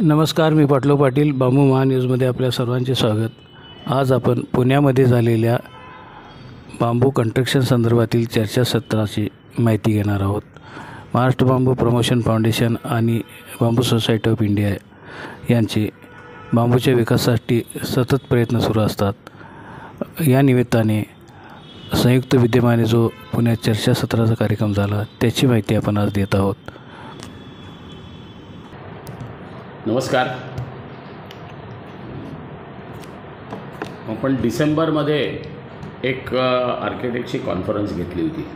नमस्कार मी पाटलो पाटील बांबू महान्यूजमध्ये आपल्या सर्वांचे स्वागत. आज आपण पुण्यामध्ये झालेल्या बांबू कंट्रक्शन संदर्भातील चर्चासत्राची माहिती घेणार आहोत. महाराष्ट्र बांबू प्रमोशन फाउंडेशन आणि बांबू सोसायटी ऑफ इंडिया यांचे बांबूच्या विकासासाठी सतत प्रयत्न सुरू असतात. या निमित्ताने संयुक्त विद्यमाने जो पुण्यात चर्चासत्राचा कार्यक्रम झाला त्याची माहिती आपण आज देत आहोत. नमस्कार. आपण डिसेंबरमध्ये एक आर्किटेक्टची कॉन्फरन्स घेतली होती.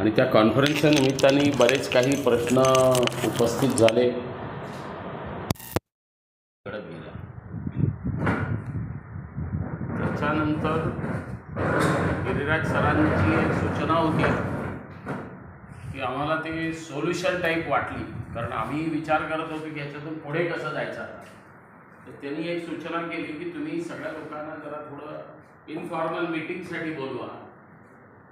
आणि त्या कॉन्फरन्सच्या निमित्ताने बरेच काही प्रश्न उपस्थित झाले. घडत गेला. त्याच्यानंतर गिरिराज सरांची एक सूचना होती. आम्हाला ते सोल्युशन टाईप वाटली. कारण आम्ही विचार करत होतो की ह्याच्यातून पुढे कसं जायचं? आता. तर त्यांनी एक सूचना केली की तुम्ही सगळ्या लोकांना जरा थोडं इनफॉर्मल मीटिंगसाठी बोलवा.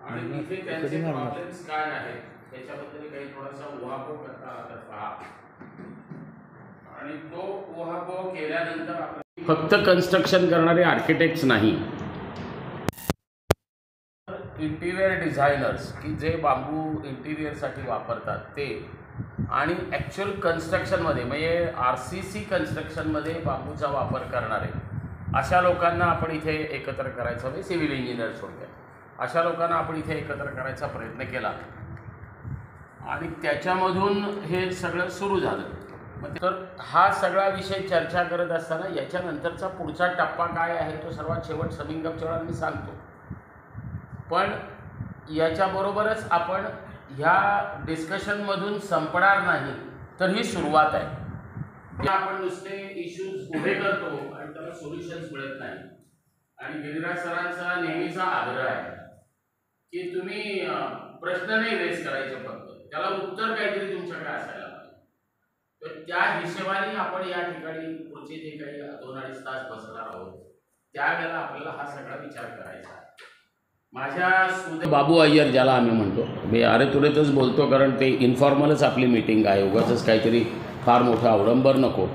आणि तिथे त्यांचे प्रॉब्लेम्स काय आहेत त्याच्याबद्दल काही थोडासा उहापोह करता आला तर पहा. आणि तो उहापोह केल्यानंतर आपण फक्त कन्स्ट्रक्शन करणारे आर्किटेक्ट्स नाही. इंटिरियर डिझायनर्स की जे बांबू इंटिरियरसाठी वापरतात ते. आणि ॲक्च्युअल कन्स्ट्रक्शनमध्ये म्हणजे आर सी सी कन्स्ट्रक्शनमध्ये बांबूचा वापर करणारे. अशा लोकांना आपण इथे एकत्र करायचं म्हणजे सिव्हिल इंजिनियर थोडक्यात अशा लोकांना आपण इथे एकत्र करायचा प्रयत्न केला. आणि त्याच्यामधून हे सगळं सुरू झालं. तर हा सगळा विषय चर्चा करत असताना याच्यानंतरचा पुढचा टप्पा काय आहे तो सर्वात शेवट समिंग वेळा सांगतो. पण याच्याबरोबरच आपण ह्या डिस्कशनमधून संपणार नाही तर ही सुरुवात आहे. आपण नुसते इश्यूज उभे करतो आणि त्याला सोल्युशन्स मिळत नाही. आणि गिरिराज सरांचा नेहमीचा आग्रह आहे की तुम्ही प्रश्न नाही रेस करायचे फक्त. त्याला उत्तर काहीतरी तुमच्याकडे असायला पाहिजे. तर त्या हिशेबाने आपण या ठिकाणी पुढचे जे काही दोन अडीच तास बसणार आहोत त्यावेळेला आपल्याला हा सगळा विचार करायचा आहे. माझ्या सुदे बाबू अय्यर ज्याला आम्ही म्हणतो मी अरे तुरेतच बोलतो कारण ते इन्फॉर्मलच आपली मीटिंग आहे. उगाचच काहीतरी फार मोठं अवडंबर नको.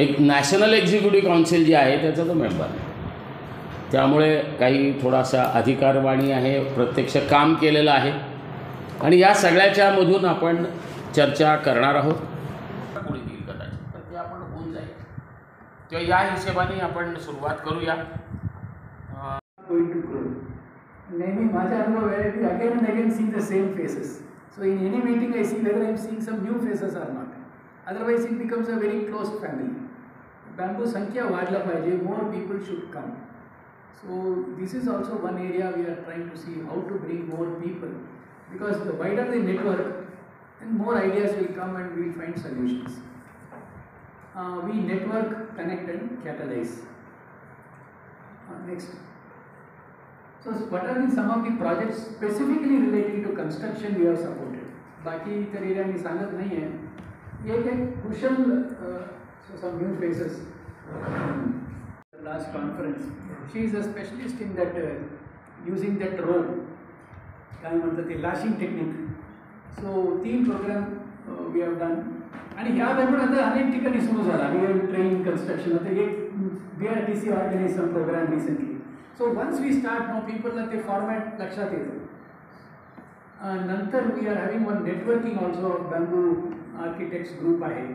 एक नॅशनल एक्झिक्युटिव्ह काउन्सिल जे आहे त्याचा तो मेंबर आहे. त्यामुळे काही थोडासा अधिकारवाणी आहे प्रत्यक्ष काम केलेलं आहे. आणि या सगळ्याच्यामधून आपण चर्चा करणार आहोत. पुढे येईल कदाचित? तर ते आपण होऊन जाईल. तेव्हा या हिशेबाने आपण सुरुवात करूया. going to grow. Naming much, I don't know where it is, again and again seeing the same faces. So in any meeting I see whether I am seeing some new faces or not. Otherwise it becomes a very closed family. Bamboo Sankhya Vadla Paije, more people should come. So this is also one area we are trying to see how to bring more people because the wider the network then more ideas will come and we will find solutions. Uh, we network, connect and catalyze. Uh, next. So what are the some of the projects specifically relating to construction we have supported? बाकी इतर area मी सांगत नाही आहे एक एक कुशल so some new faces last conference she is a specialist in that using that role काय म्हणतात ते लाशिंग टेक्निक सो तीन प्रोग्राम वी हॅव डन आणि ह्या दरम्यान आता अनेक ठिकाणी सुरू झाला. रिअल ट्रेन कन्स्ट्रक्शन आता एक B R T C organise some programme recently so once we start no पीपलला ते फॉर्मॅट लक्षात येतं अं, नंतर we are having one networking also बँबू architects group आहे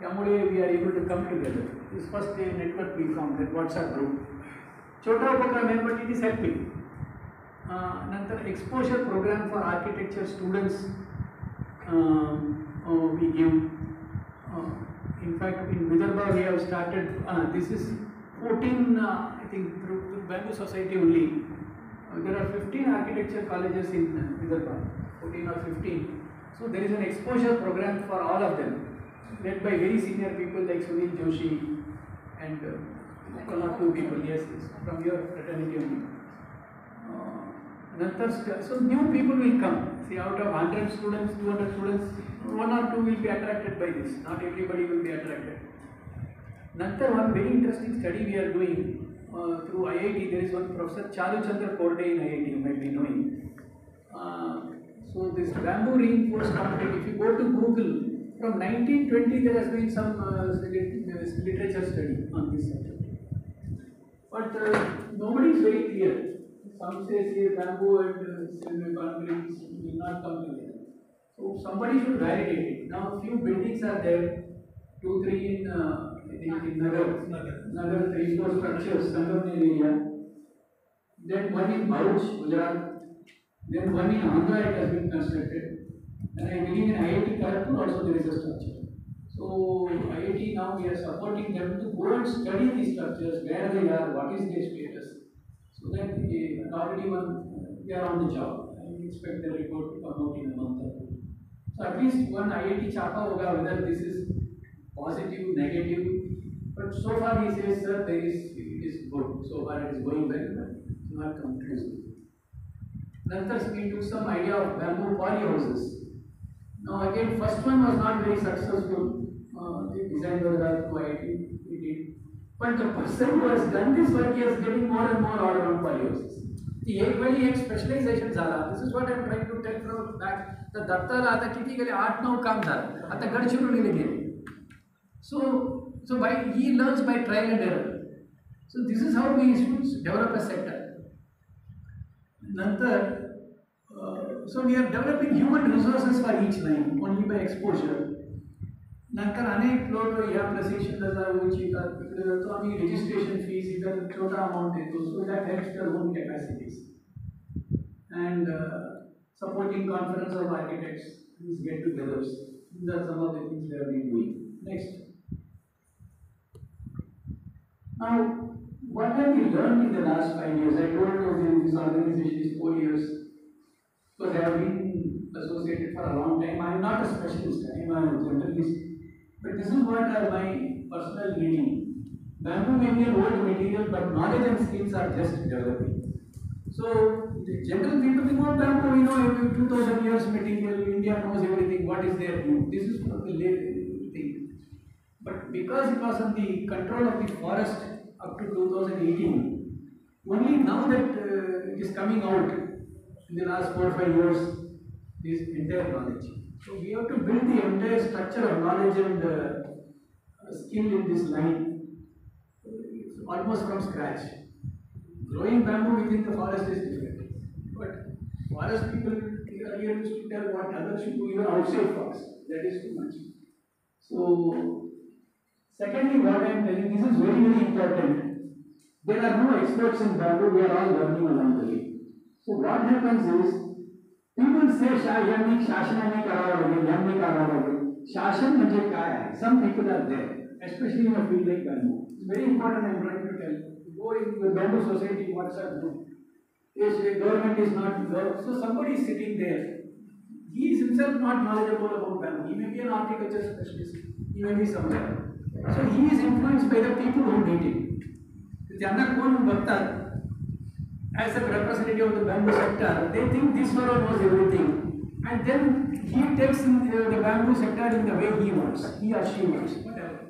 त्यामुळे we are able to come together this first day network we from that WhatsApp group छोटा उपक्रम आहे but it is helping नंतर exposure programme for architecture students we give in fact in Vidarbha we have started uh, this is 14 uh, through Bamboo Society only uh, there are 15 architecture colleges in Vidarbha 14 or 15 so there is an exposure program for all of them led by very senior people like Sunil Joshi and uh, one or two people yes, yes from your fraternity only uh, so new people will come. See, out of 100 students, 200 students, one or two will be attracted by this. Not everybody will be attracted. Nantar, one very interesting study we are doing uh, through IIT. There is one Professor Charu Chandra Korde in IIT, you might be knowing. Uh, so this bamboo reinforced concrete, if you go to Google, from 1920 there has been some uh, literature study on this subject. But uh, nobody is very clear. Some say say bamboo and uh, concrete will not come together. So somebody should validate it. Now few buildings are there, two, three in uh, I Nagar, Nagar, three, four structures, Sangamner area. Then one in Bharuch, Gujarat. Then one in Andhra it has been constructed. And I believe in IIT Kharagpur also there is a structure. So IIT now we are supporting them to go and study these structures, where they are, what is their status. So that they already one, they are on the job. I expect the report to come out in a month or two. So at least one IIT chapa hoga whether this is positive, negative. But so far he says, sir, there is, it is good. So far it is going well, but it's not conclusive. Nantar we took some idea of bamboo polyhouses. Now again, first one was not very successful. Uh, the design was to IIT, we did. But the person who has done this work he is getting more and more order on polyhouses. ती एक वेळी एक specialisation झाला this is what I trying to tell from back तर दत्ताला आता किती गेले आठ नऊ काम झालं आता गडचिरोलीला गेले सो सो bye he learns by trial and error so this is how we should develop a sector नंतर so we are developing human resources for each line only by exposure नंतर अनेक लोक या प्रशिक्षणाला जाऊ इच्छितात तिकडे जातो आम्ही रजिस्ट्रेशन फीज इथं छोटा अमाऊंट देतो सो that helps the home capacities and supporting conference of architects these get togethers these are some of the things we have been doing next now what have we learned in the last five years i told you this organization is four years because i have been associated for a long time i am not a specialist i am a generalist but this is what are my personal reading. Bamboo may be an old material, but knowledge and skills are just developing. So, the general people think, oh, bamboo, you know, every 2000 years material, India knows everything, what is their view? This is what the. But because it was on the control of the forest up to 2018, only now that uh, it is coming out in the last four or five years, this entire knowledge. So we have to build the entire structure of knowledge and uh, skill in this line uh, almost from scratch. Growing bamboo within the forest is difficult. But forest people earlier used to tell what others should do even outside forest. That is too much. So, secondly, what I am telling this is very, very important. There are no experts in bamboo, we are all learning along the way. So, what happens is People say शा यांनी शासनाने करावं लागेल यांनी करावं लागेल शासन म्हणजे काय आहे some people are there especially in a field like bamboo it's very important I am trying to tell go in bamboo society what's are Yes, the government is not so somebody is sitting there. He is himself not knowledgeable about bamboo. He may be an architecture specialist. He may be somewhere. So he is influenced by the people who meet him. त्यांना कोण बघतात as a representative of the bamboo sector, they think this fellow knows everything. And then he takes in the, the bamboo sector in the way he wants, he or she wants, whatever.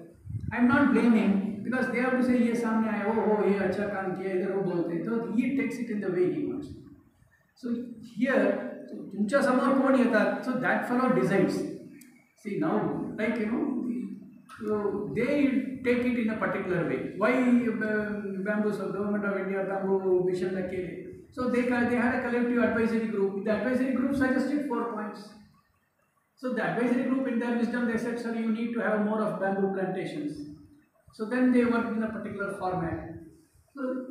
I'm not blaming because they have to say, ये सामने आया, oh, oh, ये अच्छा काम किया, इधर वो बोलते हैं. So he takes it in the way he wants. So here, तुमच्या समोर कोण येतात, so that fellow decides. See now, like you know, so they take it in a particular way. Why um, bamboo? So government of India bamboo mission la kele. So they they had a collective advisory group. The advisory group suggested four points. So the advisory group, in their wisdom, they said, "Sir, you need to have more of bamboo plantations." So then they worked in a particular format. So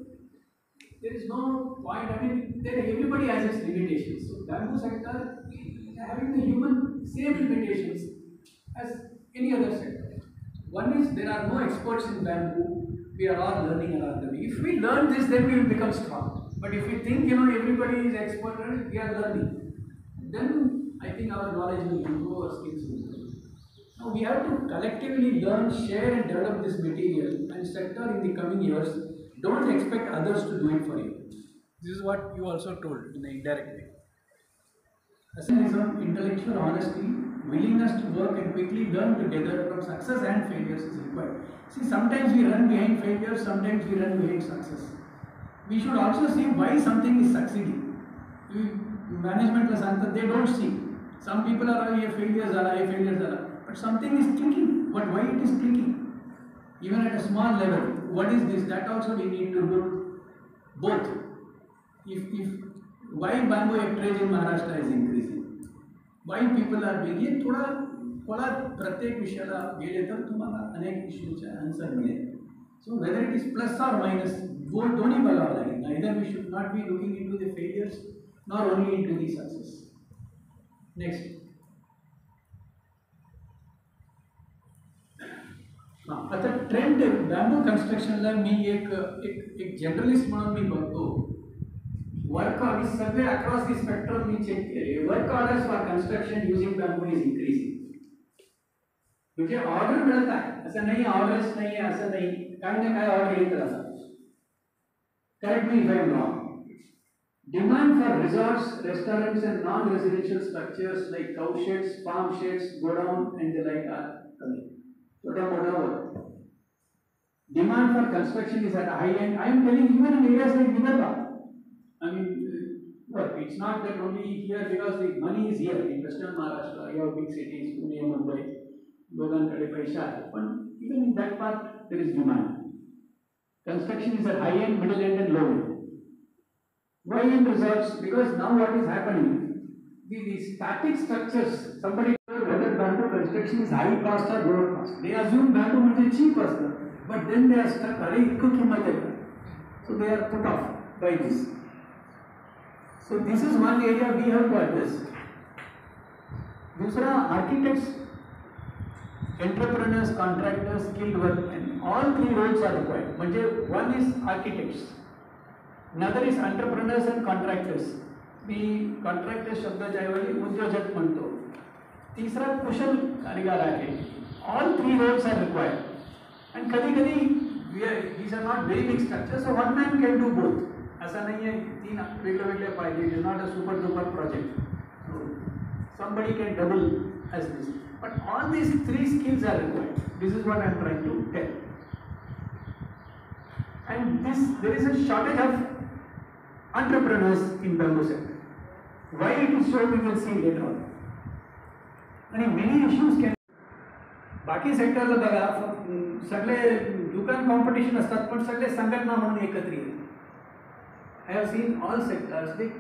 there is no point. I mean, there everybody has its limitations. So bamboo sector having the human same limitations as any other sector. One is there are no experts in bamboo. We are all learning along the way. If we learn this, then we will become strong. But if we think you know everybody is expert, we are learning. Then I think our knowledge will improve, our skills will improve. Now we have to collectively learn, share, and develop this material and sector in the coming years. Don't expect others to do it for you. This is what you also told in an indirect way. Ascetism, intellectual honesty, willingness to work and quickly learn together from success and failures is required. See, sometimes we run behind failures, sometimes we run behind success. We should also see why something is succeeding. Management was answer: they don't see. Some people are, oh, here failures are, failures are. But something is clicking. But why it is clicking? Even at a small level, what is this? That also we need to do both. If, if why bamboo hectarage in Maharashtra is increasing? Why people are being हे थोडा थोडा प्रत्येक विषयाला गेले तर तुम्हाला अनेक इश्यूचे आन्सर मिळेल. So whether it is plus or minus both दोन्ही बघावं लागेल. Neither we should not be looking in to the failures nor only in to the success next हां आता ट्रेंड बॅम्बू कन्स्ट्रक्शनला मी एक एक एक जर्नलिस्ट म्हणून मी बघतो. वर्क ऑर्डर सगळे अक्रॉस दी स्पेक्ट्रम मी चेक केले work orders for construction using bamboo is increasing म्हणजे ऑर्डर मिळत आहे असं नाही ऑर्डर्स नाही आहे असं नाही काही ना काय ऑर्डर येत राहतात correct me if I am wrong Demand for resorts, restaurants, and non-residential structures like cow sheds, farm sheds, godown, and the like are coming. छोटा मोठा work. Demand for construction is at a high end. I am telling even in areas like Vidarbha. I mean, uh, look, it's not that only here because the money is here in Western Maharashtra, your big cities, Pune, Mumbai, Logan, Paisha. But even in that part, there is demand. Construction is at high end, middle end, and low end. Why in reserves? Because now what is happening? The, the static structures, somebody whether bamboo construction is high cost or low cost. They assume bamboo must be cheap cost, but then they are stuck, very quick So they are put off by this. So this is one area we have to address. दूसरा architects, entrepreneurs, contractors, skilled work, and all three roles are required. म्हणजे one is architects. Another is entrepreneurs and contractors. मी contractor शब्दाच्या ऐवजी उद्योजक म्हणतो तिसरा कुशल कारीगार आहे all three roles are required आणि कधी कधी these are not very big structure so one man can do both असं नाही आहे तीन वेगळे वेगळे पाहिजे it is not a super duper project somebody can double as this. But all these three skills are required. This is what I am trying to tell. And this, there is a shortage of entrepreneurs in bamboo sector. Why it is so, we will see later on. आणि many issues can बाकी सेक्टरला बघा सगळे दुकान competition असतात पण सगळे संघटना म्हणून एकत्र येतात I have seen all sectors, the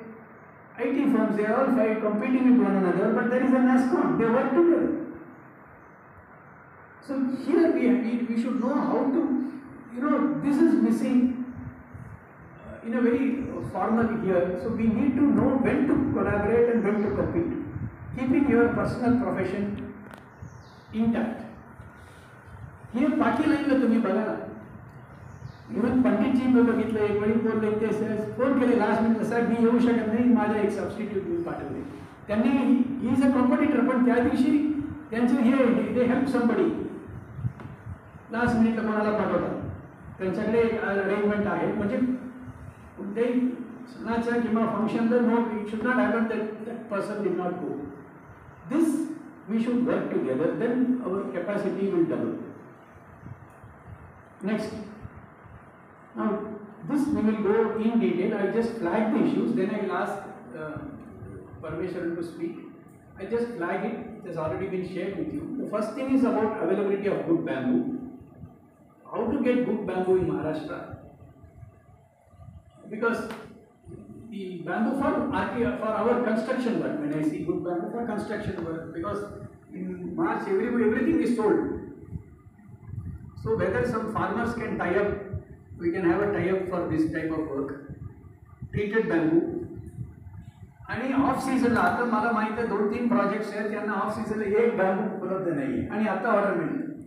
IT firms, they all fight competing with one another, but there is an NASSCOM, they work together. So here we, need, we should know how to, you know, this is missing uh, in a very uh, formal here. So we need to know when to collaborate and when to compete, keeping your personal profession intact. हे पाठी लाईनला तुम्ही बघा ना even पंडितजींना बघितलं एक phone केले last minute साहेब मी येऊ शकत नाही माझ्या एक सबस्टिट्यूट मी पाठवले. त्यांनी ही इज अ कॉम्पिटिटर पण त्या दिवशी त्यांचे हे दे हेल्प समबडी लास्ट मिनिटला कोणाला पाठवतात त्यांच्याकडे एक अरेंजमेंट आहे. म्हणजे कोणत्याही सणाच्या किंवा फंक्शनला no it should not happen that that person did not go this we should work together then our capacity will double next this we will go in detail. I just flag the issues, then I will ask uh, permission to speak. I just flag it, it has already been shared with you. The first thing is about availability of good bamboo. How to get good bamboo in Maharashtra? Because the bamboo for, for our construction work, when I see good bamboo for construction work, because in March every, everything is sold. So whether some farmers can tie up we can have a tie-up for this type of work. Treated bamboo. आणि off सीझनला आता मला माहिती आहे दोन तीन projects आहेत त्यांना ऑफ सीझनला एक बॅम्बू उपलब्ध नाही. आहे आणि आता ऑर्डर मिळते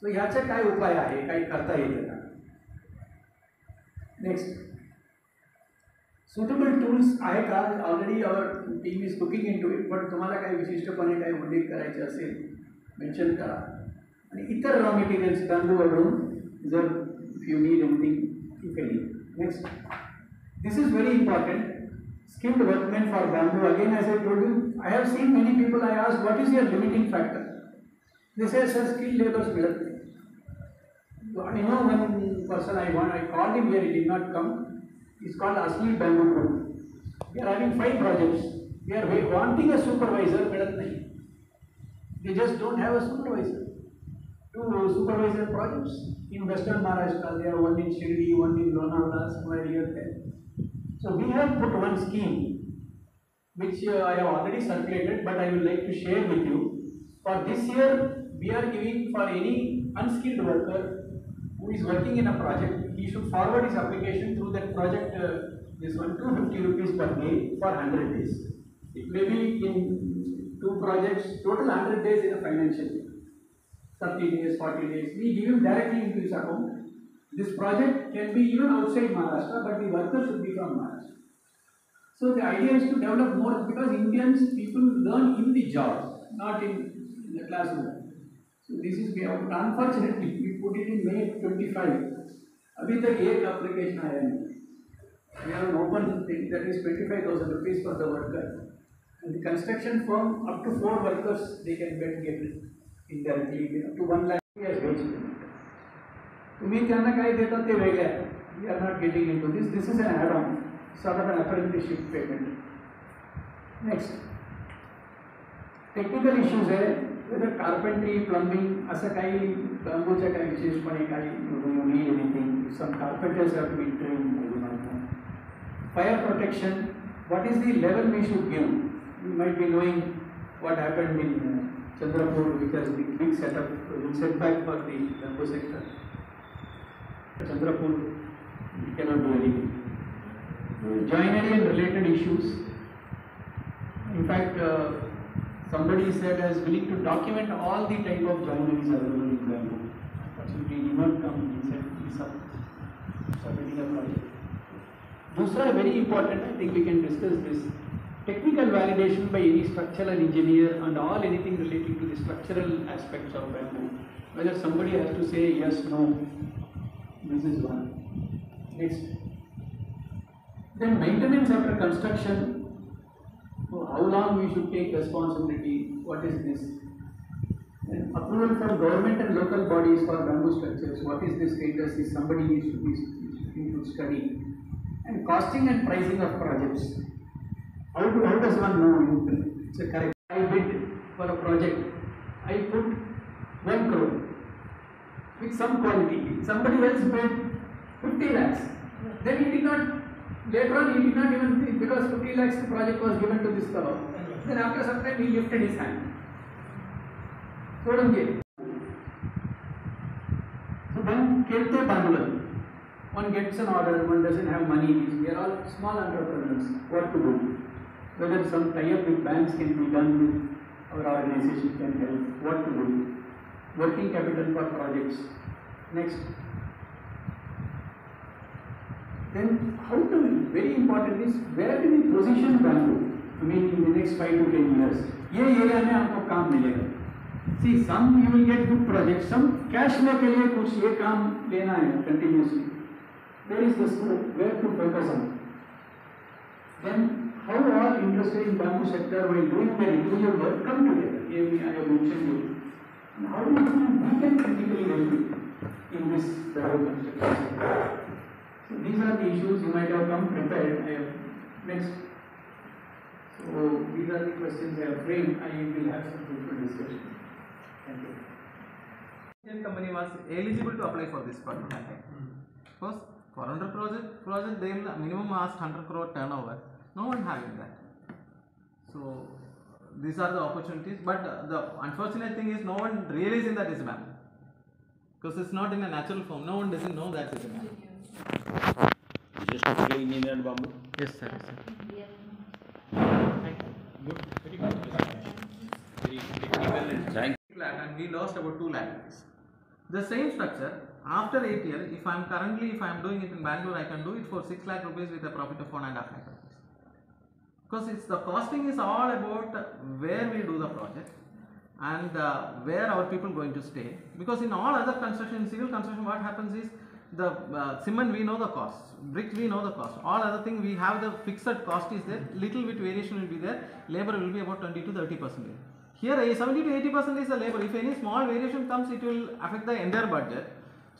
सो ह्याचे काय उपाय आहे? काही करता येईल का? नेक्स्ट सुटेबल टूल्स आहे का? Already our team is looking in to it पण तुम्हाला काही विशिष्टपणे काही उल्लेख करायचे असेल मेन्शन करा. आणि इतर रॉ मटेरियल्स बॅम्बूवरून जर If you need anything, you can leave. Next. This is very important. Skilled workmen for bamboo. Again, as I told you, I have seen many people, I ask, what is your limiting factor? They say, sir, skilled laborers will I know one person I want, I called him here, he did not come. It's called Asli Bamboo Group. We are having five projects. We are wanting a supervisor, They just don't have a supervisor. Two supervisor projects in Western Maharashtra. There are one in Shirdi, one in Lonavala, somewhere here there. So we have put one scheme which uh, I have already circulated, but I would like to share with you. For this year, we are giving for any unskilled worker who is working in a project, he should forward his application through that project, uh, this one, 250 rupees per day for 100 days. It may be in two projects, total 100 days in a financial year. 30 days, 40 days, we give him directly into his account. This project can be even outside Maharashtra, but the worker should be from Maharashtra. So the idea is to develop more because Indians people learn in the jobs, not in, in the classroom. So this is we have unfortunately we put it in May 25. अभी तक एक application आया नहीं. We have an open thing that is 25,000 rupees for the worker. And the construction firm up to four workers they can get get it विद्यार्थी payment next technical issues है whether carpentry plumbing अभी प्लम्बू से कहीं विशेषपने का some fire protection what is the level me should give you might be knowing what happened Chandrapur, which has been big setup, setback for the bamboo sector. Chandrapur, we cannot do anything. Joinery and related issues. In fact, uh, somebody said as willing to document all the type of joineries available in bamboo. Unfortunately, did not come inside this. Submitting a project. Dusra, very important, I think we can discuss this Technical validation by any structural engineer and all anything relating to the structural aspects of bamboo. Whether somebody has to say yes, no. This is one. Next. Then maintenance after construction, so how long we should take responsibility, what is this? Approval from government and local bodies for bamboo structures, what is this status, is somebody needs to be, should study. And costing and pricing of projects. How, how does one know It's a correct. I bid for a project. I put one crore with some quality. Somebody else bid 50 lakhs. Then he did not, later on he did not even, because 50 lakhs the project was given to this fellow. Then after some time he lifted his hand. So don't get. So then Kirte Bangulan. One gets an order, one doesn't have money. We are all small entrepreneurs. What to do? Whether some tie-up with banks can be done with our organization can help. What to do? Working capital for projects. Next, then how we, very important is where do we position bamboo? I mean in the next five to ten years. ये area में आपको काम मिलेगा see some you will get good project some cash flow के लिए कुछ ये काम लेना है continuously where is the scope where to focus all interested in bamboo sector while doing their individual work come together here I have mentioned you and how do we, we can critically help it in this bamboo construction sector so these are the issues you might have come prepared. I have next. So these are the questions I have framed. I will have some fruitful discussion. Thank you. Indian company was eligible to apply for this fund. Because for under project, project they will minimum ask 100 crore turnover. No one having that. So these are the opportunities. But uh, the unfortunate thing is no one realizing that is a map. Because it's not in a natural form. No one doesn't know that is a map. Just typically engineered bamboo. Yes, sir. Yes, sir. Good, very good. Very technical and design. lakh and we lost about 2 lakh rupees. The same structure, after 8 years, if I am currently, if I am doing it in Bangalore, I can do it for 6 lakh rupees with a profit of 1.5 lakh rupees. Because it's the costing is all about where we do the project and uh, where our people going to stay. Because in all other construction, civil construction, what happens is the uh, cement we know the cost, brick we know the cost. All other thing we have the fixed cost is there. Little bit variation will be there. Labor will be about 20 to 30 percent. Here, 70 to 80 percent is the labor. If any small variation comes, it will affect the entire budget.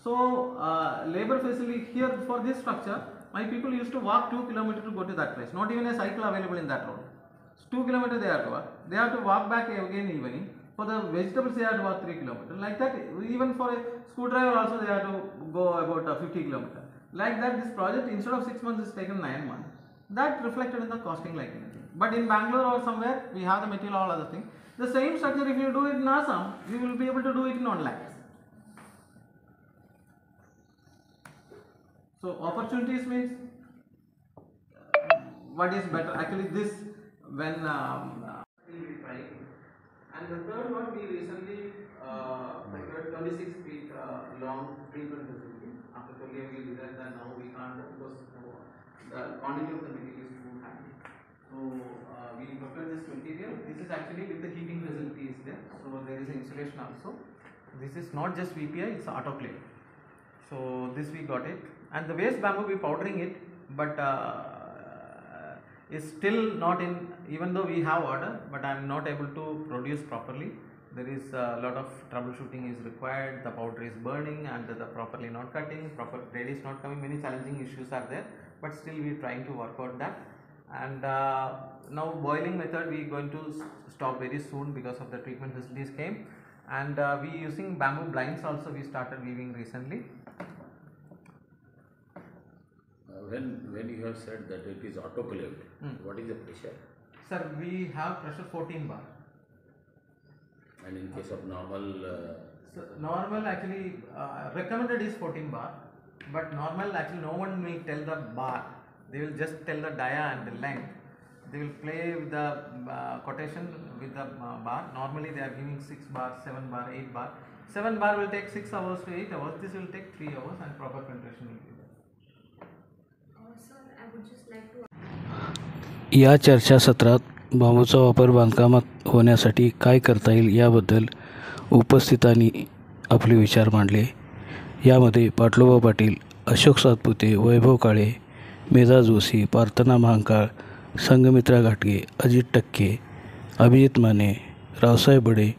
So, uh, labor facility here for this structure, my people used to walk 2 kilometers to go to that place. Not even a cycle available in that road. So 2 kilometers they have to walk. They have to walk back again evening. For the vegetables, they have to walk 3 kilometers. Like that, even for a screwdriver, also they have to go about uh, 50 kilometers. Like that, this project instead of 6 months is taken 9 months. That reflected in the costing like anything. But in Bangalore or somewhere, we have the material, all other things. The same structure, if you do it in Assam, you will be able to do it in 1 lakh. So opportunities means uh, what is better? Actually, this when um, uh, we'll be trying. And the third one we recently uh, procured 26 feet uh, long treatment facility. After 12 years we decided that now we can't because uh, the quantity of the material is too high. So uh, we procured this material. This is actually with the heating facility is there. So there is an insulation also. This is not just VPI, it's autoclave. So this we got it, and the waste bamboo we powdering it, but uh, is still not in. Even though we have order, but I am not able to produce properly. There is a lot of troubleshooting is required. The powder is burning, and the properly not cutting. Proper grade is not coming. Many challenging issues are there, but still we are trying to work out that. And uh, now boiling method we going to stop very soon because of the treatment facilities came and uh, we using bamboo blinds also we started weaving recently Uh, When, when you have said that it is autoclaved, Hmm. what is the pressure? sir we have pressure 14 bar. And in case of normal, uh, so normal actually uh, recommended is 14 bar but normal actually no one will tell the bar. They will just tell the dia and the length. They will play with the uh, quotation with the uh, bar. Normally they are giving 6 bar 7 bar 8 bar. 7 bar will take 6 hours to 8 hours. This will take 3 hours and proper penetration will be या चर्चासत्रात बांबूचा वापर बांधकामात होण्यासाठी काय करता येईल याबद्दल उपस्थितांनी आपले विचार मांडले. यामध्ये पाटलोबा पाटील अशोक सातपुते वैभव काळे मेधा जोशी प्रार्थना महांकाळ संगमित्रा घाटगे अजित टक्के अभिजित माने रावसाहेब बडे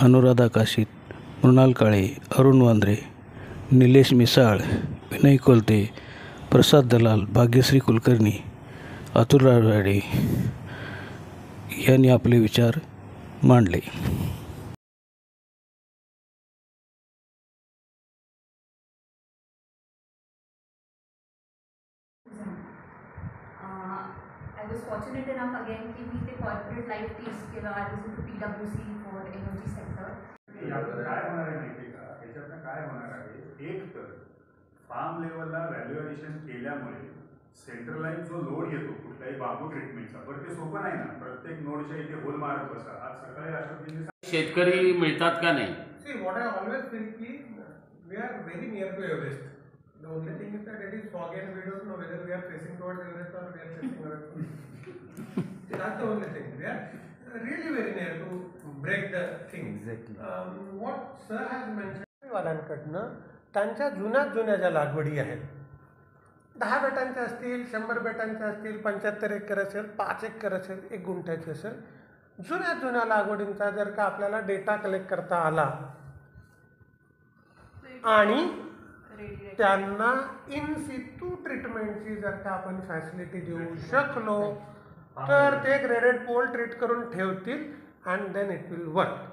अनुराधा काशीत मृणाल काळे अरुण वांद्रे निलेश मिसाळ विनय कोलते प्रसाद दलाल भाग्यश्री कुलकर्णी अतुल राजवाडे यांनी आपले विचार मांडले. Uh, I was fortunate enough again की मी ते कॉर्पोरेट लाईफ टीज केलं I was in P W C for energy sector यातनं काय होणार आहे माहिती का? याच्यातनं काय होणार आहे फार्म लेवलला व्हॅल्युएशन केल्यामुळे सेंट्रलाइज जो लोड येतो कुठल्याही बाबू ट्रीटमेंटचा पण ते सोपं नाही ना? प्रत्येक नोडच्या इथे होल मारत बसा. आज सकाळी अशोक शेतकरी मिळतात का नाही? See what I always think की we are very near to Everest the only thing is that it is fog and we don't know whether we are facing toward Everest और we are facing Everest that's the only thing we are really very near to break the thing exactly what sir has mention वाल्यांकडनं त्यांच्या जुन्या जुन्या ज्या लागवडी आहेत दहा बेटांच्या असतील शंभर बेटांच्या असतील पंच्याहत्तर एकर असेल पाच एकर असेल एक गुंठ्याची असेल जुन्या जुन्या लागवडींचा जर का आपल्याला डेटा कलेक्ट करता आला आणि त्यांना इन सितू ट्रीटमेंटची जर का आपण फॅसिलिटी देऊ शकलो तर ते ग्रेडेड पोल ट्रीट करून ठेवतील and then it will work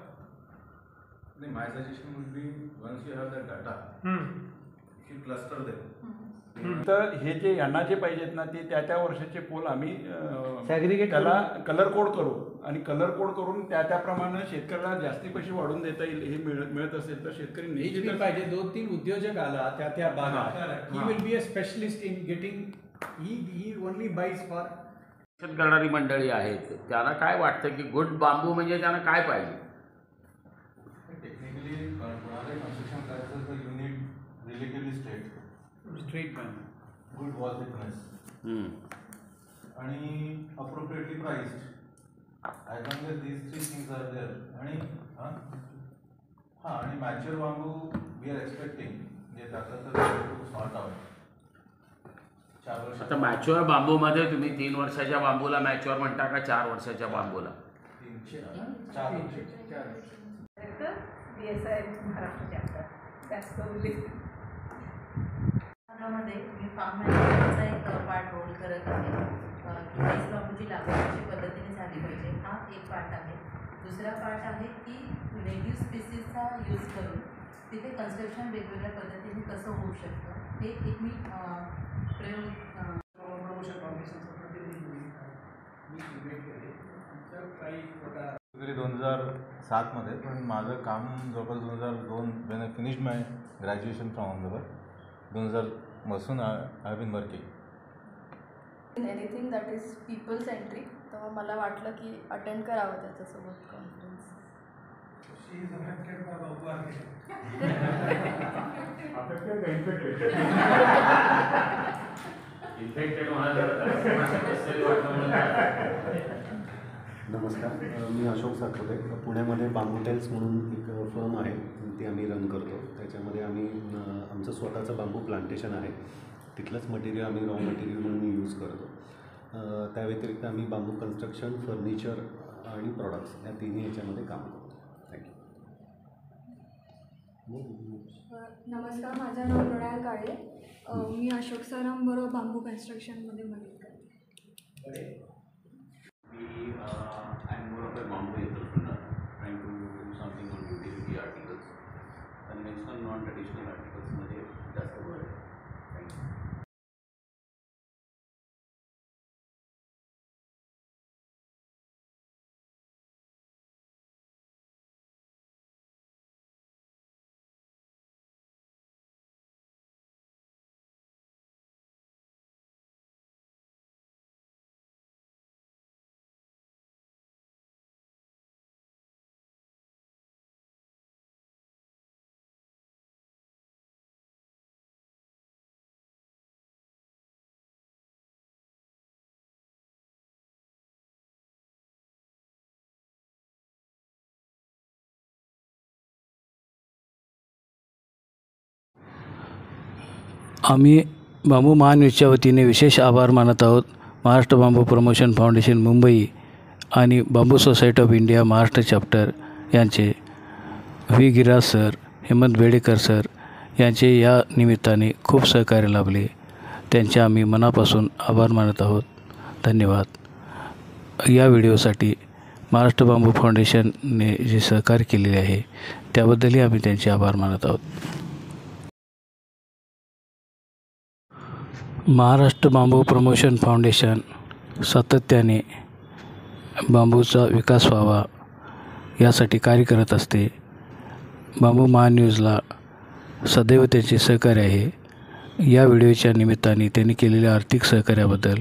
Would be once you have the data, you should cluster them. तर हे जे यांना जे पाहिजेत ना ते त्या त्या वर्षाचे पोल आम्ही त्याला कलर कोड करू. आणि कलर कोड करून त्या त्याप्रमाणे शेतकऱ्याला जास्ती पैसे वाढून देता येईल हे मिळ- मिळत असेल तर शेतकरी पाहिजे दोन तीन उद्योजक आला त्या त्या भागात ही. Will be a specialist in getting he he only buys for करणारी मंडळी आहेत त्यांना काय वाटतं की गुड बांबू म्हणजे त्यांना काय पाहिजे? Treatment good was the price आणि appropriately price I think as these three things are there आणि हां? आणि मॅच्युअर वांगू वी आर एक्सपेक्टिंग जे टाकलं तर स्मार्ट आउट आता मॅच्युअर बांबूमध्ये तुम्ही तीन वर्षाच्या बांबूला मॅच्युअर म्हणता का चार वर्षाच्या बांबूला? तीनशे चार आय चॅप्टर मी फार्म मॅनेजमेंटचा एक पार्ट रोल करत आहे. की राईस बांबूची लागवड कशा पद्धतीने झाली पाहिजे. हा एक पार्ट आहे. दुसरा पार्ट आहे की नेटिव्ह स्पेसिसचा यूज करून तिथे कन्स्ट्रक्शन वेगवेगळ्या पद्धतीने कसं होऊ शकतं हे एक मी प्रयोग तरी दोन हजार सातमध्ये पण माझं काम जवळपास दोन हजार दोन when finish my graduation from Ahmedabad दोन हजार मसून आविन मर्के. In anything that is people centric तर मला वाटलं की अटेंड करावं त्याच्यासोबत कॉन्फरन्स इन्फेक्टेड नमस्कार. मी अशोक सातपुते पुण्यामध्ये बांबू टेल्स म्हणून एक फर्म आहे. ती आम्ही रन करतो. त्याच्यामध्ये आम्ही आमचं स्वतःचं बांबू प्लांटेशन आहे. तिथलंच मटेरियल आम्ही रॉ मटेरियल म्हणून यूज करतो. त्या व्यतिरिक्त आम्ही बांबू कन्स्ट्रक्शन फर्निचर आणि प्रॉडक्ट्स या तिन्ही याच्यामध्ये काम करतो. थँक्यू नमस्कार. माझं नाव मृणाल काळे. मी अशोक सरांबरोबर बांबू कन्स्ट्रक्शनमध्ये मदत करते. uh, I'm more of a bamboo entrepreneur trying to do something on utility articles. The next one non-traditional articles, मुझे that's the word. Thank you. आम्ही बांबू महान्यूजच्या वतीने विशेष आभार मानत आहोत. Maharashtra bamboo promotion foundation Mumbai आणि bamboo society of India Maharashtra chapter यांचे V. Giraj sir Hemant Bedekar sir यांचे या निमित्ताने खूप सहकार्य लाभले. त्यांचे आम्ही मनापासून आभार मानत आहोत. धन्यवाद. या व्हिडिओसाठी महाराष्ट्र बांबू फाउंडेशनने जे सहकार्य केलेले आहे त्याबद्दलही आम्ही त्यांचे आभार मानत आहोत. महाराष्ट्र बांबू प्रमोशन फाउंडेशन सातत्याने बांबूचा विकास व्हावा यासाठी कार्य करत असते. बांबू महान्यूजला सदैव त्यांचे सहकार्य आहे. या व्हिडिओच्या निमित्ताने त्यांनी केलेल्या आर्थिक सहकार्याबद्दल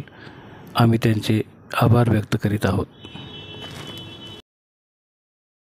आम्ही त्यांचे आभार व्यक्त करीत आहोत.